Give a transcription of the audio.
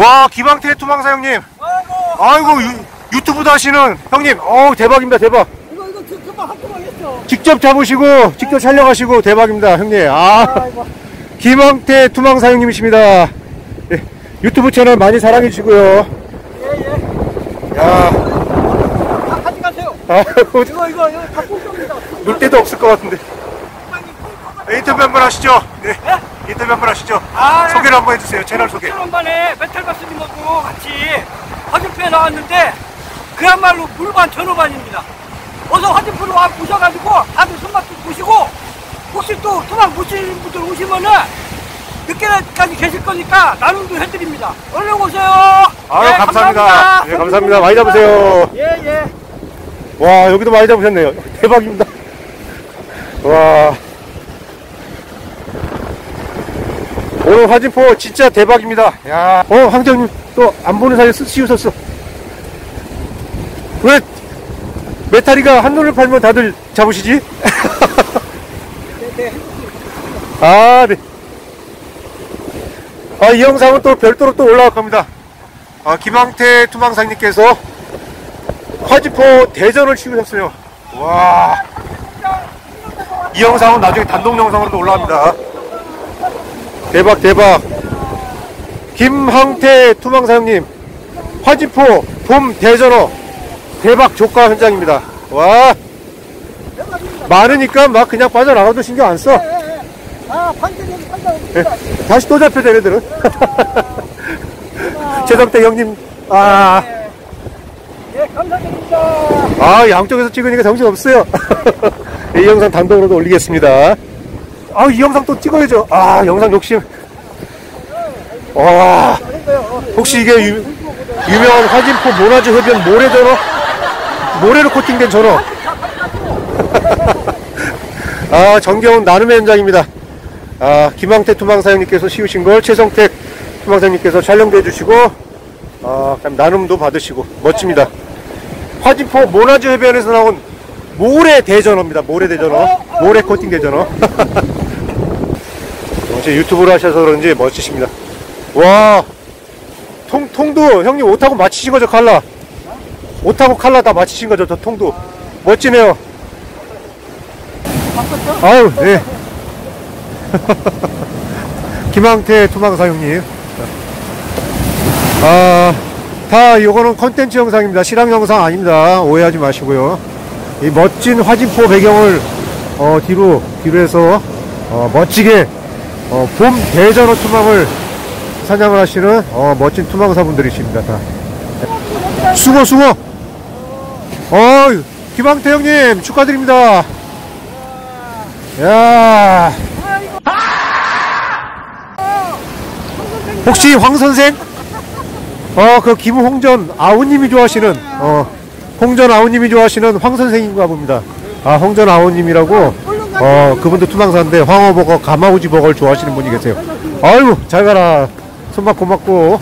와 기방태 투망사 형님. 아이고 유, 유튜브도 하시는. 형님 어우 대박입니다 대박. 이거 이거 그 금방 한 했죠. 직접 잡으시고 직접 촬영하시고 대박입니다 형님. 아 아이고. 김황태 투망사 형님이십니다. 예, 유튜브 채널 많이 사랑해 주시고요. 예예. 야. 다 가져가세요. 아이고 이거 이거 이거 다 꿀겁니다. 놀 데도 없을 것 같은데. 네, 인터뷰 한번 하시죠. 네 인터뷰 한번 하시죠? 아, 소개를 한번 해주세요. 채널 소개. 7년 만에 메탈 가스님하고 같이 화진포에 나왔는데 그야말로 물반 전어반입니다. 어서 화진포로 와 보셔가지고 다들 손맛 좀 보시고 혹시 또 투망 못 치는 분들 오시면은 늦게까지 계실 거니까 나눔도 해드립니다. 얼른 오세요. 아유 네, 감사합니다. 네 감사합니다. 많이 잡으세요. 예 예. 와 여기도 많이 잡으셨네요. 대박입니다. 와 오늘 화진포 진짜 대박입니다 야, 어 황정님 또 안 보는 사이에 쓱 씌우셨어 왜 메타리가 한눈을 팔면 다들 잡으시지? 아, 네. 아, 이 영상은 또 별도로 또 올라갈 겁니다. 아, 김황태 투망상님께서 화지포 대전을 치우셨어요. 와. 이 영상은 나중에 단독 영상으로도 올라갑니다. 대박, 대박. 김황태 투망사형님, 화지포 봄 대전어 대박 조가 현장입니다. 와. 많으니까 막 그냥 빠져나가도 신경 안 써. 아 판정이 판정. 예, 다시 또 잡혀 얘네들은 최성태 형님 아, 예 감사드립니다. 아 양쪽에서 찍으니까 정신 없어요 이 영상 단독으로도 올리겠습니다 아 이 영상 또 찍어야죠 아 영상 욕심 와 혹시 이게 유, 유명한 화진포 모나주 흡연 모래 전어 모래로 코팅된 전어 아 정겨운 나눔의 현장입니다 아, 김황태 투망사장님께서 씌우신 걸 최성택 투망사장님께서 촬영도 해주시고, 아, 참 나눔도 받으시고, 멋집니다. 화진포 모나주 해변에서 나온 모래 대전어입니다. 모래 대전어. 모래 코팅 대전어. 역시 유튜브를 하셔서 그런지 멋지십니다. 와, 통, 통도 형님 옷하고 맞히신 거죠, 칼라? 옷하고 칼라 다 맞히신 거죠, 저 통도. 멋지네요. 아유, 네. 김항태 투망사 형님. 아, 다 요거는 컨텐츠 영상입니다. 실황 영상 아닙니다. 오해하지 마시고요. 이 멋진 화진포 배경을 어, 뒤로 뒤로 해서 어, 멋지게 어, 봄 대전어 투망을 사냥을 하시는 어, 멋진 투망사분들이십니다. 다. 수고 수고. 어, 김항태 형님 축하드립니다. 야. 혹시 황 선생? 어, 그 김홍전 아우님이 좋아하시는 어, 홍전 아우님이 좋아하시는 황 선생인가 봅니다. 아, 홍전 아우님이라고 어, 그분도 투망사인데 황어버거, 가마우지 버거를 좋아하시는 분이 계세요. 아유, 잘 가라. 손맛 고맙고